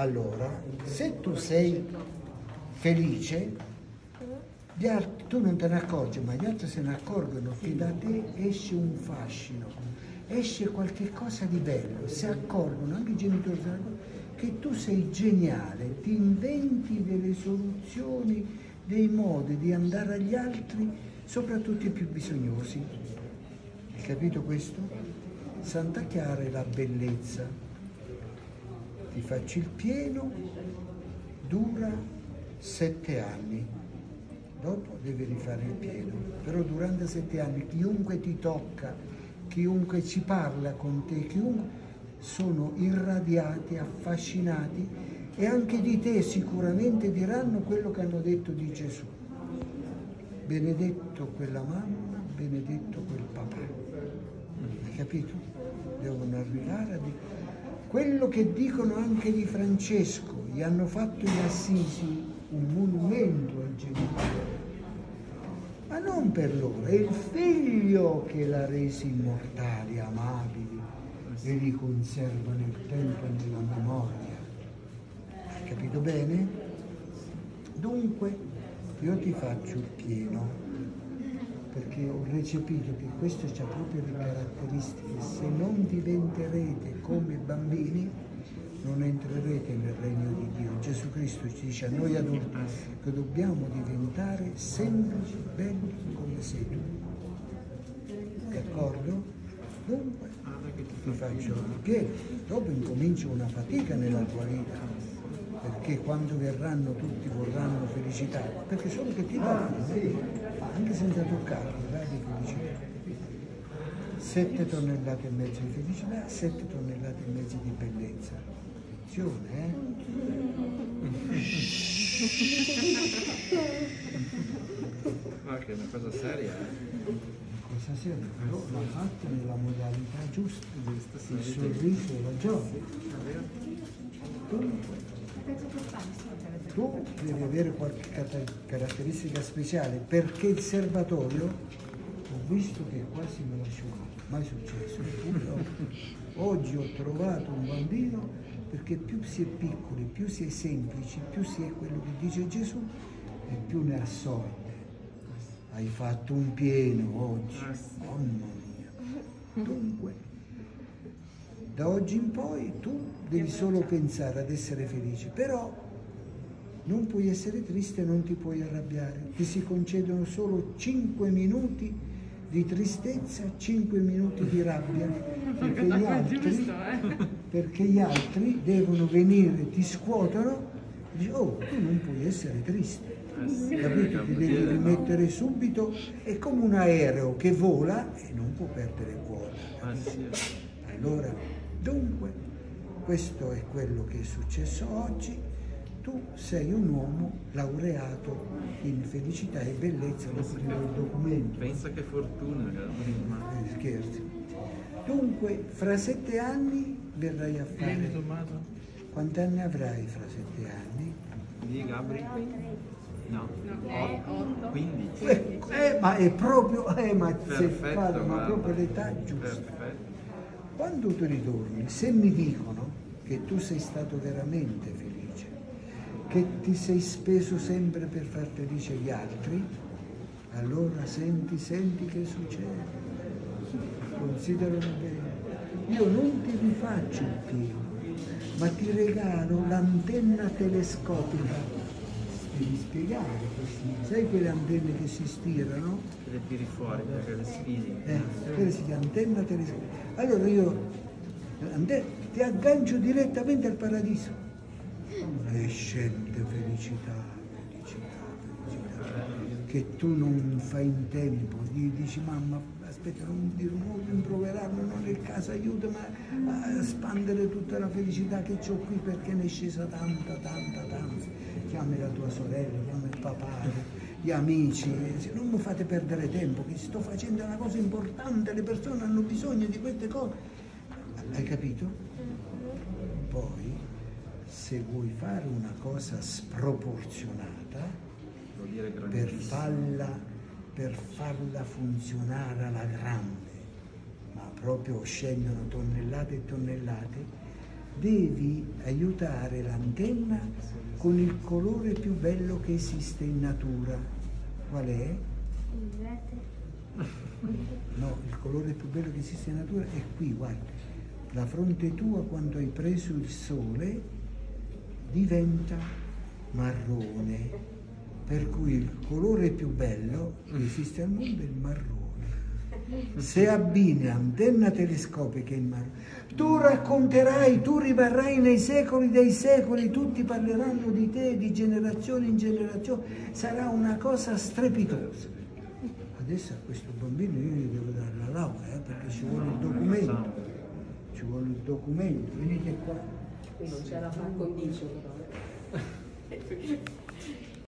Allora, se tu sei felice, altri, tu non te ne accorgi, ma gli altri se ne accorgono che da te esce un fascino, esce qualche cosa di bello, si accorgono, anche i genitori che tu sei geniale, ti inventi delle soluzioni, dei modi di andare agli altri, soprattutto i più bisognosi. Hai capito questo? Santa Chiara è la bellezza. Ti faccio il pieno, dura sette anni. Dopo devi rifare il pieno. Però durante sette anni chiunque ti tocca, chiunque ci parla con te, chiunque sono irradiati, affascinati e anche di te sicuramente diranno quello che hanno detto di Gesù. Benedetto quella mamma, benedetto quel papà. Hai capito? Devono arrivare a dire quello che dicono anche di Francesco, gli hanno fatto in Assisi un monumento al genitore. Ma non per loro, è il figlio che l'ha resi immortali, amabili, e li conserva nel tempo e nella memoria. Hai capito bene? Dunque io ti faccio il pieno, perché ho recepito che questo ha proprio le caratteristiche. Se non diventerete come bambini, non entrerete nel regno di Dio. Gesù Cristo ci dice a noi adulti che dobbiamo diventare semplici, belli come sei tu. D'accordo? Dunque, ti faccio il pieno, dopo incomincio una fatica nella tua vita, perché quando verranno tutti vorranno felicità, perché solo che ti danno, anche senza toccarli, di felicità. Sette tonnellate e mezzo di felicità, sette tonnellate e mezzo di bellezza. Attenzione, eh? Ma che è una cosa seria, eh? Questa sera però l'ha fatta nella modalità giusta, il sorriso e la gioia. Tu devi avere qualche car- caratteristica speciale perché il serbatoio ho visto che quasi me l'ha asciugato, mai successo. Oggi ho trovato un bambino perché più si è piccoli, più si è semplici, più si è quello che dice Gesù e più ne assorbe. Hai fatto un pieno oggi, mamma mia. Dunque, da oggi in poi tu devi solo pensare ad essere felice, però non puoi essere triste, non ti puoi arrabbiare. Ti si concedono solo 5 minuti di tristezza, 5 minuti di rabbia, perché gli altri, perché gli altri devono venire, ti scuotono e dici, oh, tu non puoi essere triste. Capito? Ti devi rimettere subito, è come un aereo che vola e non può perdere quota. Sì. Allora, dunque, questo è quello che è successo oggi. Tu sei un uomo laureato in felicità e bellezza, lo scrivo il documento. Pensa che fortuna, ma Eh, Scherzi. Dunque, fra sette anni verrai a fare. Tommaso. Quanti anni avrai fra sette anni? Di Gabri? No. Otto. 15. Eh, eh, ma è proprio, eh, ma Perfetto, fatto, ma proprio l'età giusta. Perfetto. Quando tu ritorni, se mi dicono che tu sei stato veramente felice, che ti sei speso sempre per far felice gli altri, allora senti, senti che succede. Consideralo bene. Io non ti rifaccio il pieno, ma ti regalo l'antenna telescopica. Devi spiegare questi, sai quelle antenne che si stirano? Che le tiri fuori perché le sfidi. Eh, quella si chiama antenna telescopica. Allora io ti aggancio direttamente al paradiso. E scende felicità, felicità, felicità. Che tu non fai in tempo, gli dici mamma aspetta non dire non rimproverarmi, non è il caso, aiutami a a spandere tutta la felicità che ho qui perché ne è scesa tanta, tanta, tanta. Chiami la tua sorella, chiami il papà, gli amici, non mi fate perdere tempo, che sto facendo una cosa importante, le persone hanno bisogno di queste cose. Hai capito? Poi, se vuoi fare una cosa sproporzionata, per farla, per farla funzionare alla grande, ma proprio scendono tonnellate e tonnellate, devi aiutare l'antenna con il colore più bello che esiste in natura. Qual è? Il verde. No, il colore più bello che esiste in natura è qui, guarda. La fronte tua quando hai preso il sole diventa marrone. Per cui il colore più bello che esiste al mondo è il marrone. Se abbini l'antenna telescopica il marrone, tu racconterai, tu rimarrai nei secoli dei secoli, tutti parleranno di te di generazione in generazione, sarà una cosa strepitosa. Adesso a questo bambino io gli devo dare la laurea eh, perché ci vuole il documento. Ci vuole il documento, venite qua. Qui non c'è la par condicio però.